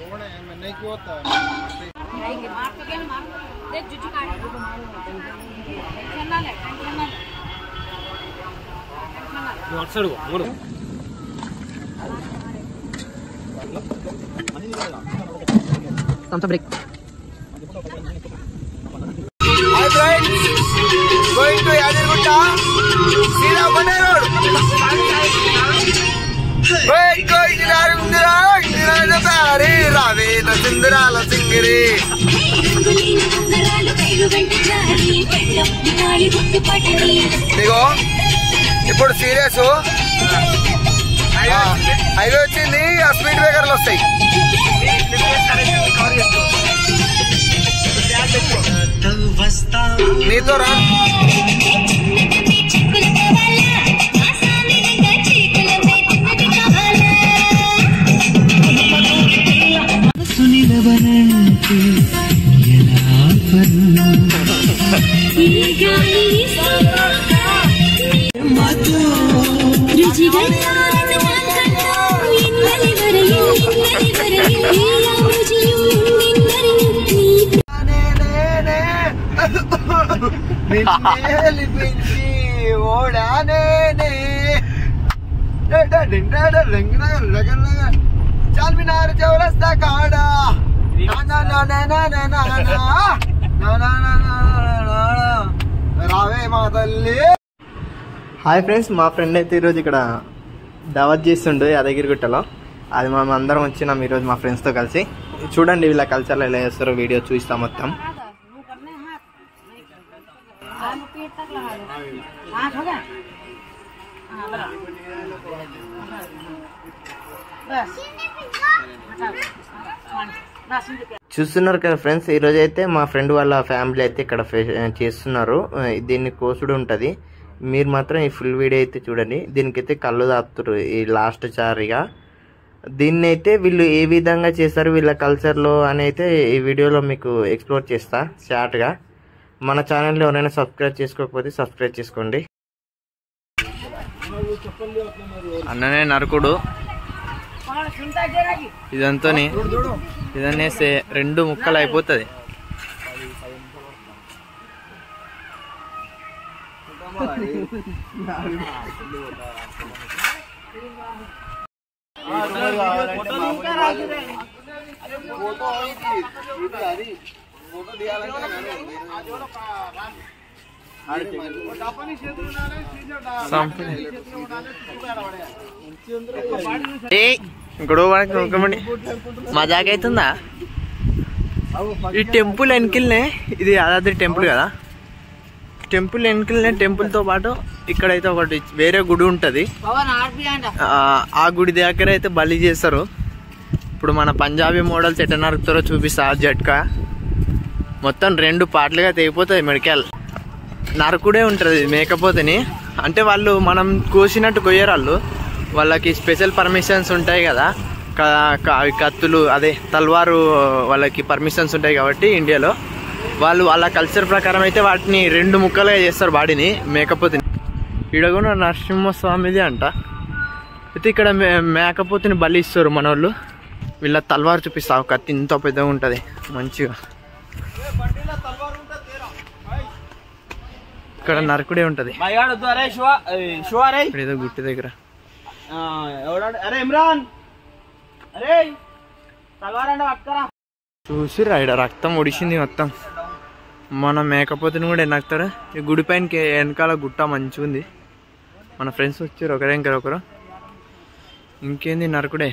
थोड़े हैं मैं नहीं को होता मार तो क्या मार देख जुटी काट टेंशन ना ले टेंशन ना ले। टेंशन ना ले और सड़ो मोड़ thumbs up break hi friends going to Yadagirigutta सीधा बने रोड वेट गोइंग రంగులీన ఉంగరాలు కైలు వెంట ఇదిగో ఇప్పుడు సీరియస్ హైవే వచ్చింది ఆ స్పీడ్ బ్రేకర్లు వస్తాయి. నీతో రా. രുചികൾ ഇന്നലെ വരയിൽ ഇന്നലെ വരയിൽ എല്ലാം രുചിയും ഇന്നറിയും హాయ్ ఫ్రెండ్స్ మా ఫ్రెండ్ అయితే ఈరోజు ఇక్కడ దావత్ చేస్తుండే యాదగిరిగుట్టలో. అది మనం అందరం వచ్చినాం ఈరోజు మా ఫ్రెండ్స్తో కలిసి. చూడండి వీళ్ళ కల్చర్లో ఎలా చేస్తారో వీడియో చూస్తాం మొత్తం. చూస్తున్నారు కదా ఫ్రెండ్స్ ఈరోజు అయితే మా ఫ్రెండ్ వాళ్ళ ఫ్యామిలీ అయితే ఇక్కడ చేస్తున్నారు. దీన్ని కోసుడు ఉంటుంది. మీరు మాత్రం ఈ ఫుల్ వీడియో అయితే చూడండి. దీనికైతే కళ్ళు దాపుతారు ఈ లాస్ట్ చారిగా. దీన్ని అయితే వీళ్ళు ఏ విధంగా చేస్తారు వీళ్ళ కల్చర్లో అని అయితే ఈ వీడియోలో మీకు ఎక్స్ప్లోర్ చేస్తా షార్ట్గా మన ఛానల్ని ఎవరైనా సబ్స్క్రైబ్ చేసుకోకపోతే సబ్స్క్రైబ్ చేసుకోండి. అన్ననే నరకుడు. ఇదంతా ఇదన్నేస్తే రెండు ముక్కలు అయిపోతుంది గొడవ పడక నూకమండి మజాక్ అవుతుందా ఈ టెంపుల్ వెనకిల్నే ఇది యాదాద్రి టెంపుల్ కదా టెంపుల్ వెనుకలనే టెంపుల్తో పాటు ఇక్కడైతే ఒకటి వేరే గుడి ఉంటుంది. ఆ గుడి దగ్గర అయితే బలి చేస్తారు. ఇప్పుడు మన పంజాబీ మోడల్స్ ఎట్ట నరుకుతారో చూపిస్తా జట్కా. మొత్తం రెండు పాటలుగా తెగిపోతుంది మెడికల్. నరకుడే ఉంటుంది మేకపోతని. అంటే వాళ్ళు మనం కోసినట్టు కొయ్యరాళ్ళు వాళ్ళకి స్పెషల్ పర్మిషన్స్ ఉంటాయి కదా. కత్తులు అదే తల్వారు వాళ్ళకి పర్మిషన్స్ ఉంటాయి కాబట్టి ఇండియాలో. వాళ్ళు వాళ్ళ కల్చర్ ప్రకారం అయితే వాటిని రెండు ముక్కలుగా చేస్తారు బాడీని మేకపోతేని. ఈడ కూడా నరసింహస్వామిది అంట. అయితే ఇక్కడ మేకపోతుని బలి ఇస్తారు మన వాళ్ళు వీళ్ళ తల్వారు చూపిస్తావు కత్తి ఇంత పెద్దగా ఉంటుంది మంచిగా. ఇక్కడ నరకుడే ఉంటుంది. ఏదో గుట్టి దగ్గర. చూసి ఇక్కడ రక్తం ఒడిసింది మొత్తం. మన మేకపోతుని కూడా ఎన్నక్తారు ఈ గుడి పైన వెనకాల గుట్ట మంచిగా ఉంది. మన ఫ్రెండ్స్ వచ్చారు ఒకరే ఇంకా ఒకరు. ఇంకేంది నరకుడే?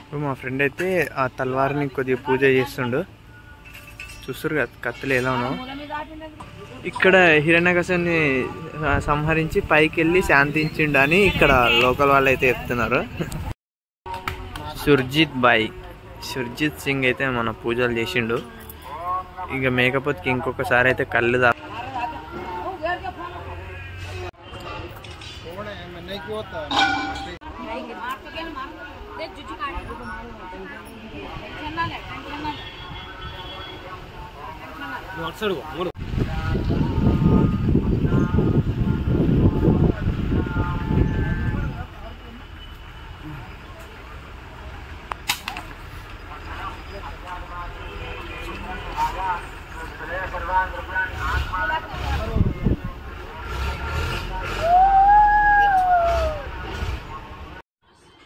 ఇప్పుడు మా ఫ్రెండ్ అయితే ఆ తల్వారిని కొద్దిగా పూజ చేస్తుండు. చూస్తారు కదా కత్తులు ఎలా ఉన్నావు ఇక్కడ హిరణ్యకశాన్ని సంహరించి పైకి వెళ్ళి శాంతించిండు అని ఇక్కడ లోకల్ వాళ్ళు అయితే చెప్తున్నారు. సుర్జిత్ బాయ్. సుర్జిత్ సింగ్ అయితే మన పూజలు చేసిండు. ಈಗ ಮೇಕಪ್ ಉತ್ ಕಿಂಕೊಕ್ಕ ಸಾರೈತೆ ಐತೆ ಕಲ್ಲದ. ಓ ಗರ್ಗೆ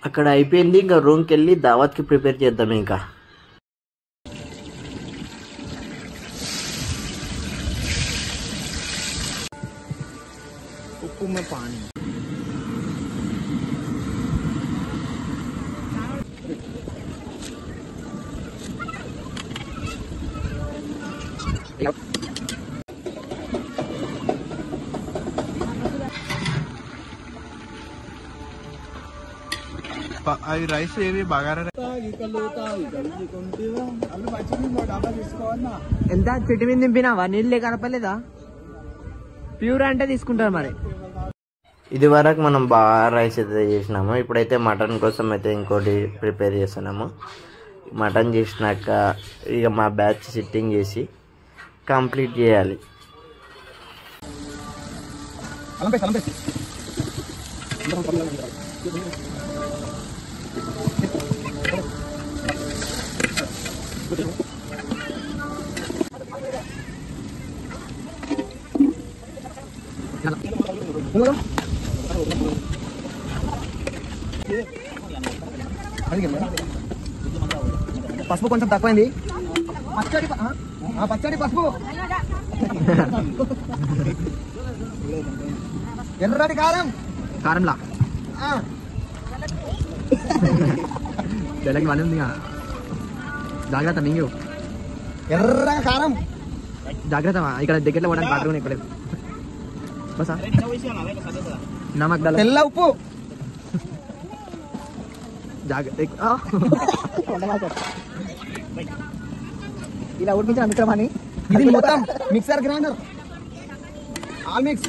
అక్కడ అయిపోయింది ఇంకా రూమ్కి వెళ్ళి దావత్కి ప్రిపేర్ చేద్దాం ఇంకా ఉప్పు में అవి రైస్ ఏవి బగారా ఎంత? చెట్టు మీద దింపినావా నీళ్ళే కనపలేదా ప్యూర్ అంటే తీసుకుంటారు మరి. ఇది వరకు మనం బాగా రైస్ అయితే చేసినాము. ఇప్పుడైతే మటన్ కోసం అయితే ఇంకోటి ప్రిపేర్ చేస్తున్నాము. మటన్ చేసినాక ఇక మా బ్యాచ్ సిట్టింగ్ చేసి కంప్లీట్ చేయాలి. పసుపు కొంచెం తక్కువైంది పచ్చడి ప- ఆ, పచ్చడి పసుపు ఎర్రటి కారం కారంలా తెల్లకి వన్ ఉంది జాగ్రత్త మింగు ఎర్ర కారం జాగ్రత్త ఇక్కడ దగ్గరలో పోవడానికి బాత్రూమ్ ఎక్కలేదు బసా నమక్ దళ తెల్ల ఉప్పు ఇలా ఉడికించిన మిత్రమాని ఇది మొత్తం మిక్సర్ గ్రైండర్ ఆల్ మిక్స్